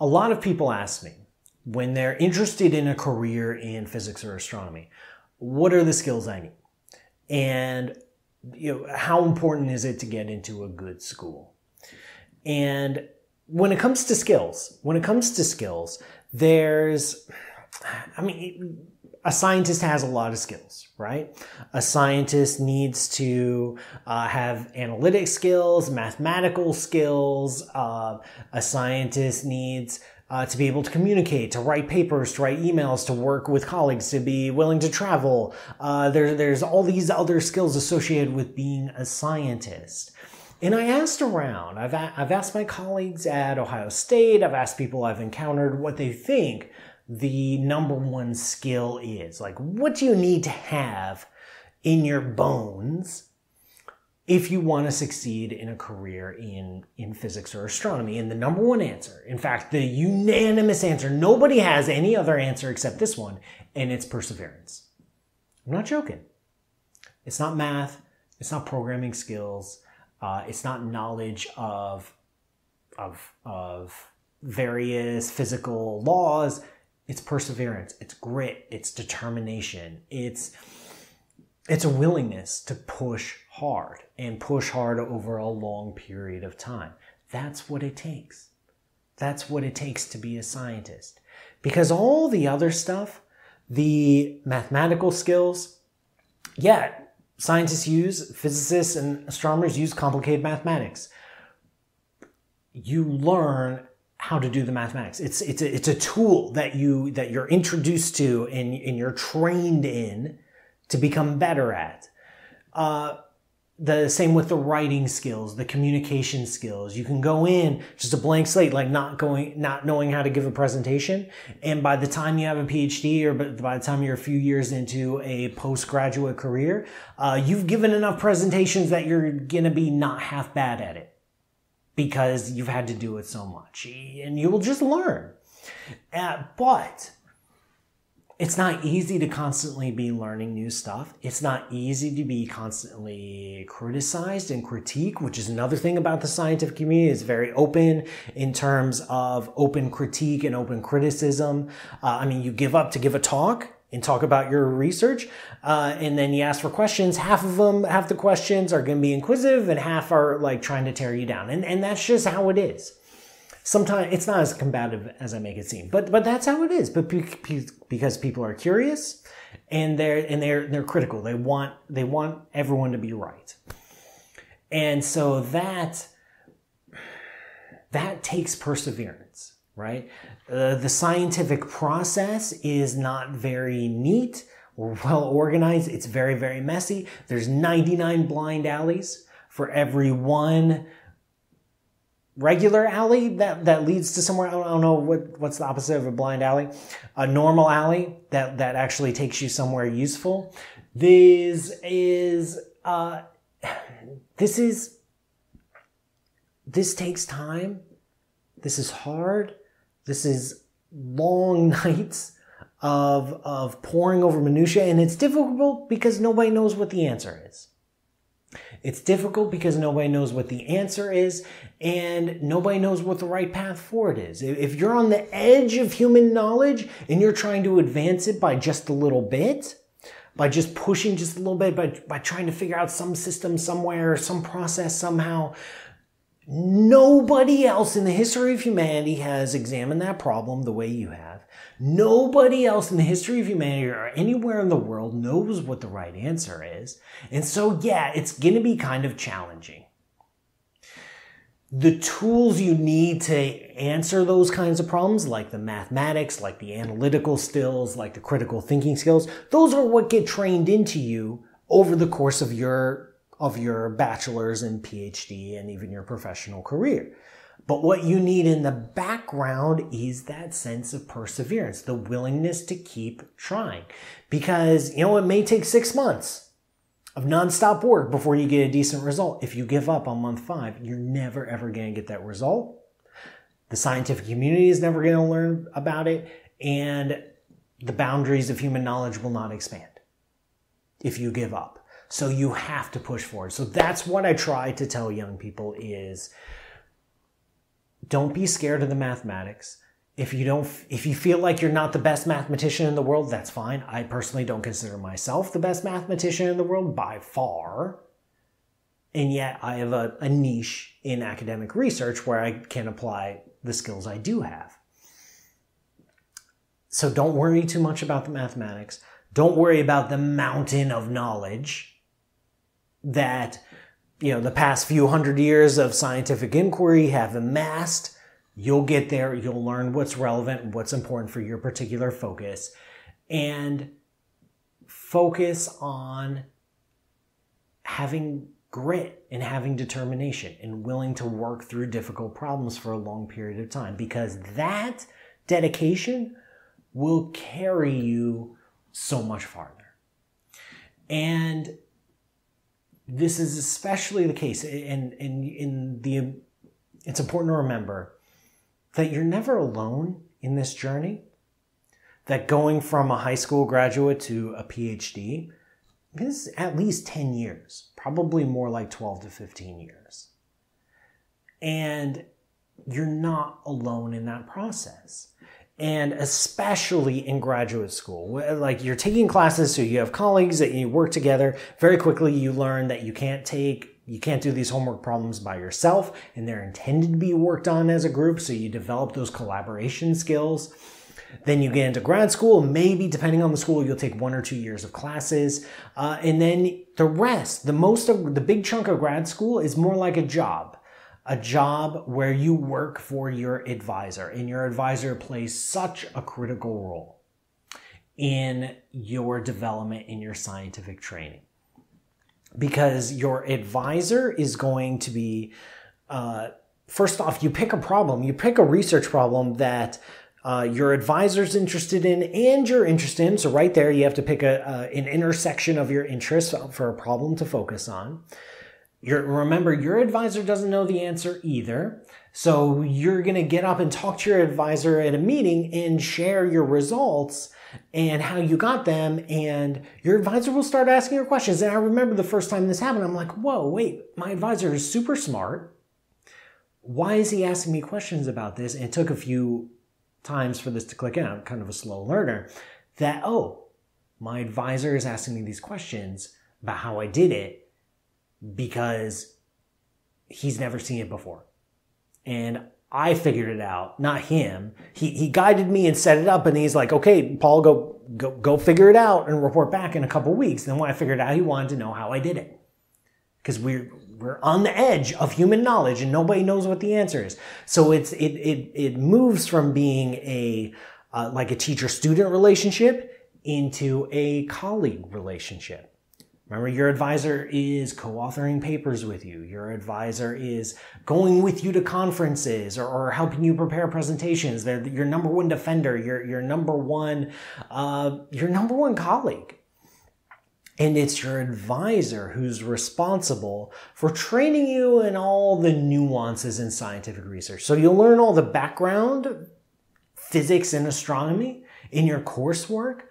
a lot of people ask me when they're interested in a career in physics or astronomy, what are the skills I need? And you know, how important is it to get into a good school? And when it comes to skills, when it comes to skills, there's, I mean, a scientist has a lot of skills, right? A scientist needs to uh, have analytic skills, mathematical skills. Uh, a scientist needs uh, to be able to communicate, to write papers, to write emails, to work with colleagues, to be willing to travel. Uh, there, there's all these other skills associated with being a scientist. And I asked around. I've, a- I've asked my colleagues at Ohio State. I've asked people I've encountered what they think the number one skill is. Like, what do you need to have in your bones if you want to succeed in a career in, in physics or astronomy? And the number one answer, in fact, the unanimous answer, nobody has any other answer except this one, and it's perseverance. I'm not joking. It's not math. It's not programming skills. Uh, it's not knowledge of, of, of various physical laws. It's perseverance. It's grit. It's determination. It's, it's a willingness to push hard and push hard over a long period of time. That's what it takes. That's what it takes to be a scientist. Because all the other stuff, the mathematical skills, yeah, scientists use, physicists and astronomers use complicated mathematics. You learn how to do the mathematics. It's it's a, it's a tool that you that you're introduced to and, and you're trained in to become better at. Uh, the same with the writing skills, the communication skills. You can go in just a blank slate, like not going, not knowing how to give a presentation. And by the time you have a PhD or by the time you're a few years into a postgraduate career, uh, you've given enough presentations that you're going to be not half bad at it because you've had to do it so much and you will just learn. Uh, but it's not easy to constantly be learning new stuff. It's not easy to be constantly criticized and critique, which is another thing about the scientific community. It's very open in terms of open critique and open criticism. Uh, I mean, you give up to give a talk and talk about your research, uh, and then you ask for questions. Half of them, half the questions are going to be inquisitive, and half are like trying to tear you down. And and that's just how it is sometimes it's not as combative as I make it seem, but but that's how it is. But because people are curious and they're and they're they're critical, they want they want everyone to be right, and so that that takes perseverance, right? Uh, the scientific process is not very neat or well organized. It's very very messy. There's 99 blind alleys for every one regular alley that, that leads to somewhere. I don't, I don't know what, what's the opposite of a blind alley. A normal alley that, that actually takes you somewhere useful. This is, uh, this is, this takes time. This is hard. This is long nights of, of poring over minutia and it's difficult because nobody knows what the answer is. It's difficult because nobody knows what the answer is and nobody knows what the right path forward is. If you're on the edge of human knowledge and you're trying to advance it by just a little bit, by just pushing just a little bit, by, by trying to figure out some system somewhere, some process somehow, nobody else in the history of humanity has examined that problem the way you have. Nobody else in the history of humanity or anywhere in the world knows what the right answer is. And so, yeah, it's going to be kind of challenging. The tools you need to answer those kinds of problems, like the mathematics, like the analytical skills, like the critical thinking skills, those are what get trained into you over the course of your, of your bachelor's and PhD and even your professional career. But what you need in the background is that sense of perseverance, the willingness to keep trying. Because, you know, it may take six months of nonstop work before you get a decent result. If you give up on month five, you're never ever going to get that result. The scientific community is never going to learn about it. And the boundaries of human knowledge will not expand if you give up. So you have to push forward. So that's what I try to tell young people is, don't be scared of the mathematics. If you don't, if you feel like you're not the best mathematician in the world, that's fine. I personally don't consider myself the best mathematician in the world by far. And yet I have a, a niche in academic research where I can apply the skills I do have. So don't worry too much about the mathematics. Don't worry about the mountain of knowledge that, you know, the past few hundred years of scientific inquiry have amassed You'll get there, you'll learn what's relevant, what's important for your particular focus, and focus on having grit and having determination and willing to work through difficult problems for a long period of time because that dedication will carry you so much farther. And this is especially the case in, in, in the, it's important to remember that you're never alone in this journey, that going from a high school graduate to a PhD is at least 10 years, probably more like 12 to 15 years. And you're not alone in that process. And especially in graduate school, like you're taking classes, so you have colleagues that you work together. Very quickly, you learn that you can't take you can't do these homework problems by yourself and they're intended to be worked on as a group. So you develop those collaboration skills. Then you get into grad school. Maybe depending on the school, you'll take one or two years of classes. Uh, and then the rest, the most of the big chunk of grad school is more like a job a job where you work for your advisor and your advisor plays such a critical role in your development in your scientific training. Because your advisor is going to be uh, first off you pick a problem you pick a research problem that uh, your advisor's interested in and you're interested in. So right there you have to pick a, uh, an intersection of your interests for a problem to focus on remember your advisor doesn't know the answer either. So you're going to get up and talk to your advisor at a meeting and share your results and how you got them and your advisor will start asking your questions. And i remember the first time this happened i'm like whoa wait my advisor is super smart. Why is he asking me questions about this? And it took a few times for this to click in i'm kind of a slow learner that oh my advisor is asking me these questions about how i did it because he's never seen it before and I figured it out, not him. He, he guided me and set it up and he's like, okay, Paul, go, go, go figure it out and report back in a couple weeks. And then when I figured out, he wanted to know how I did it. Cause we're, we're on the edge of human knowledge and nobody knows what the answer is. So it's, it, it, it moves from being a, uh, like a teacher student relationship into a colleague relationship. Remember, your advisor is co-authoring papers with you. Your advisor is going with you to conferences or, or helping you prepare presentations. They're your number one defender, your, your number one, uh, your number one colleague. And it's your advisor who's responsible for training you in all the nuances in scientific research. So you'll learn all the background, physics and astronomy in your coursework,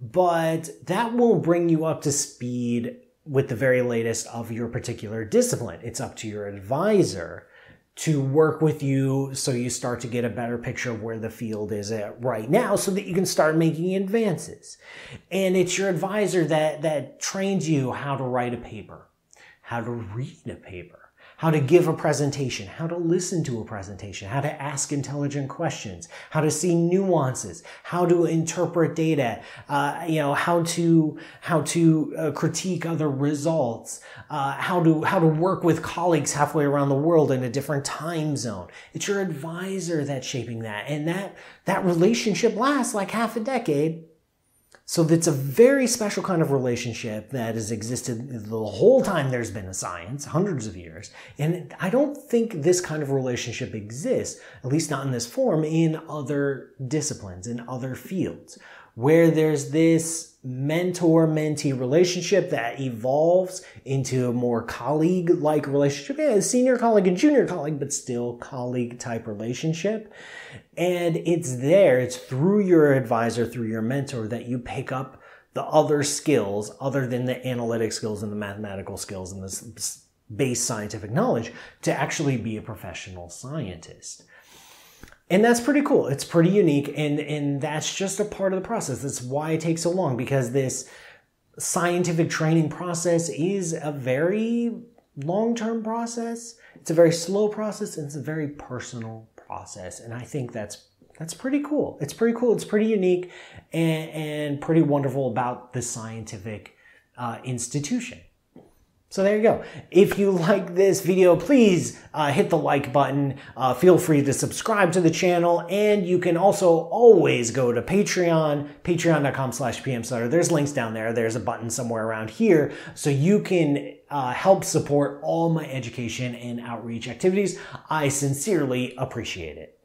but that won't bring you up to speed with the very latest of your particular discipline. It's up to your advisor to work with you so you start to get a better picture of where the field is at right now so that you can start making advances. And it's your advisor that, that trains you how to write a paper, how to read a paper, how to give a presentation, how to listen to a presentation, how to ask intelligent questions, how to see nuances, how to interpret data, uh, you know, how to how to uh, critique other results, uh, how to how to work with colleagues halfway around the world in a different time zone. It's your advisor that's shaping that, and that that relationship lasts like half a decade so it's a very special kind of relationship that has existed the whole time there's been a science, hundreds of years. And I don't think this kind of relationship exists, at least not in this form, in other disciplines, in other fields, where there's this mentor-mentee relationship that evolves into a more colleague-like relationship. Yeah, senior colleague and junior colleague, but still colleague type relationship. And it's there, it's through your advisor, through your mentor that you pick up the other skills other than the analytic skills and the mathematical skills and the base scientific knowledge to actually be a professional scientist. And that's pretty cool. It's pretty unique, and and that's just a part of the process. That's why it takes so long because this scientific training process is a very long-term process. It's a very slow process, and it's a very personal process. And I think that's that's pretty cool. It's pretty cool. It's pretty unique, and, and pretty wonderful about the scientific uh, institution. So there you go. If you like this video, please uh, hit the like button. Uh, feel free to subscribe to the channel. And you can also always go to Patreon, patreon.com slash pmsutter. There's links down there. There's a button somewhere around here. So you can uh, help support all my education and outreach activities. I sincerely appreciate it.